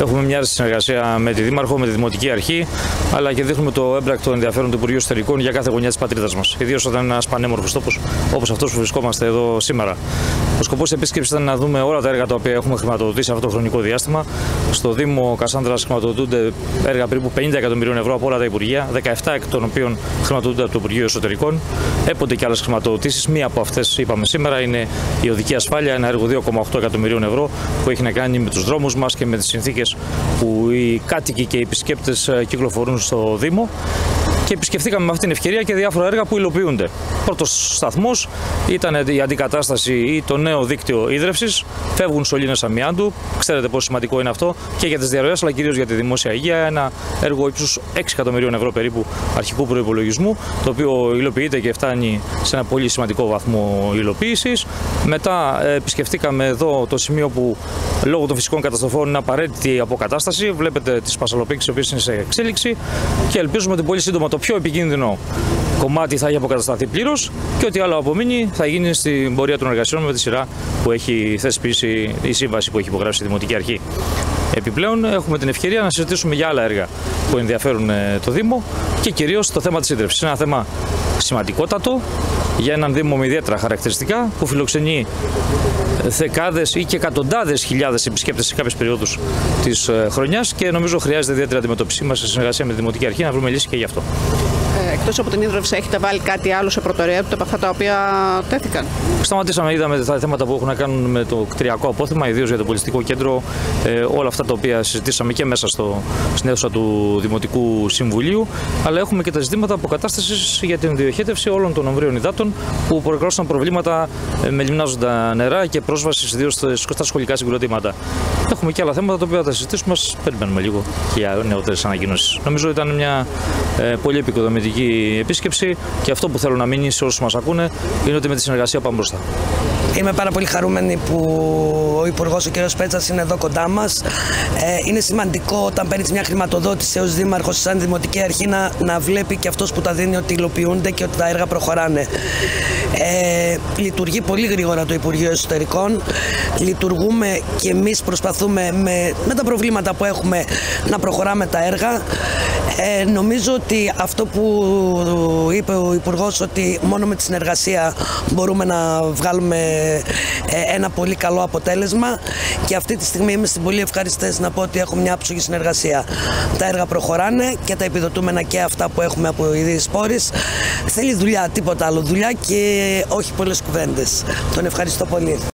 Έχουμε μια συνεργασία με τη Δήμαρχο, με τη Δημοτική Αρχή, αλλά και δείχνουμε το έμπρακτο ενδιαφέρον του Υπουργείου Εσωτερικών για κάθε γωνιά της πατρίδας μας. Ιδίως όταν είναι ένας πανέμορφος τόπος όπως αυτός που βρισκόμαστε εδώ σήμερα. Ο σκοπός τη επίσκεψης ήταν να δούμε όλα τα έργα τα οποία έχουμε χρηματοδοτήσει αυτό το χρονικό διάστημα. Στο Δήμο Κασάνδρας χρηματοδοτούνται έργα περίπου 50 εκατομμυρίων ευρώ από όλα τα Υπουργεία, 17 εκ των οποίων χρηματοδοτούνται από το Υπουργείο Εσωτερικών. Έπονται και άλλες χρηματοδοτήσεις. Μία από αυτές, είπαμε σήμερα, είναι η οδική ασφάλεια, ένα έργο 2,8 εκατομμυρίων ευρώ που έχει να κάνει με τους δρόμους μας και με τις συνθήκες που οι κάτοικοι και οι επισκέπτες κυκλοφορούν στο Δήμο και επισκεφθήκαμε με αυτή την ευκαιρία και διάφορα έργα που υλοποιούνται. Πρώτος σταθμός ήταν η αντικατάσταση ή το νέο δίκτυο ίδρυυση. Φεύγουν σωλήνες αμοιάντου. Ξέρετε πόσο σημαντικό είναι αυτό και για τις διαρροές αλλά κυρίως για τη δημόσια υγεία. Ένα έργο ύψους 6 εκατομμυρίων ευρώ περίπου αρχικού προπολογισμού, το οποίο υλοποιείται και φτάνει σε ένα πολύ σημαντικό βαθμό υλοποίησης. Μετά ε, επισκεφτήκαμε εδώ το σημείο που λόγω των φυσικών καταστροφών είναι απαραίτητη η αποκατάσταση. Βλέπετε τις πασαλοπήξει, οι οποίες είναι σε εξέλιξη και ελπίζουμε ότι πολύ σύντομα το πιο επικίνδυνο κομμάτι θα έχει αποκατασταθεί πλήρως και ό,τι άλλο απομείνει θα γίνει στην πορεία των εργασιών με τη σειρά που έχει θεσπίσει η σύμβαση που έχει υπογράψει η Δημοτική Αρχή. Επιπλέον, έχουμε την ευκαιρία να συζητήσουμε για άλλα έργα που ενδιαφέρουν ε, το Δήμο και κυρίως το θέμα της ίδρυυση. Είναι ένα θέμα σημαντικότατο για έναν Δήμο με ιδιαίτερα χαρακτηριστικά που φιλοξενεί δεκάδες ή και εκατοντάδες χιλιάδες επισκέπτες σε κάποιες περιόδους της ε, χρονιάς και νομίζω χρειάζεται ιδιαίτερη αντιμετώπιση μα σε συνεργασία με τη Δημοτική Αρχή να βρούμε λύση και γι' αυτό. Ε, Εκτός από την ίδρυυση, έχετε βάλει κάτι άλλο σε προτεραιότητα από αυτά τα οποία τέθηκαν; Σταματήσαμε, είδαμε τα θέματα που έχουν να κάνουν με το κτηριακό απόθεμα, ιδίως για το πολιτιστικό κέντρο, ε, όλα αυτά τα οποία συζητήσαμε και μέσα στο, στην αίθουσα του Δημοτικού Συμβουλίου. Αλλά έχουμε και τα ζητήματα αποκατάστασης για την διοχέτευση όλων των ομβρίων υδάτων που προκρόσαν προβλήματα ε, με λιμνάζοντα νερά και πρόσβαση ιδίω στα σχολικά συγκροτήματα. Έχουμε και άλλα θέματα τα οποία θα συζητήσουμε. Περιμένουμε λίγο για νεότερες ανακοινώσεις. Νομίζω ήταν μια ε, πολύ επικοδομητική επίσκεψη και αυτό που θέλω να μείνει σε όσους μας ακούνε είναι ότι με τη συνεργασία πάμε μπροστά. Είμαι πάρα πολύ χαρούμενη που ο Υπουργός, ο κ. Πέτσας, είναι εδώ κοντά μας. Ε, είναι σημαντικό όταν παίρνεις μια χρηματοδότηση ως Δήμαρχος, σαν Δημοτική Αρχή, να, να βλέπει και αυτός που τα δίνει ότι υλοποιούνται και ότι τα έργα προχωράνε. Ε, λειτουργεί πολύ γρήγορα το Υπουργείο Εσωτερικών. Λειτουργούμε και εμείς προσπαθούμε με, με τα προβλήματα που έχουμε να προχωράμε τα έργα. Ε, νομίζω ότι αυτό που είπε ο Υπουργός ότι μόνο με τη συνεργασία μπορούμε να βγάλουμε ε, ένα πολύ καλό αποτέλεσμα και αυτή τη στιγμή είμαι στην πολύ ευχαριστή να πω ότι έχω μια άψογη συνεργασία. Τα έργα προχωράνε και τα επιδοτούμενα και αυτά που έχουμε από ιδίες πόρες. Θέλει δουλειά, τίποτα άλλο. Δουλειά και όχι πολλές κουβέντες. Τον ευχαριστώ πολύ.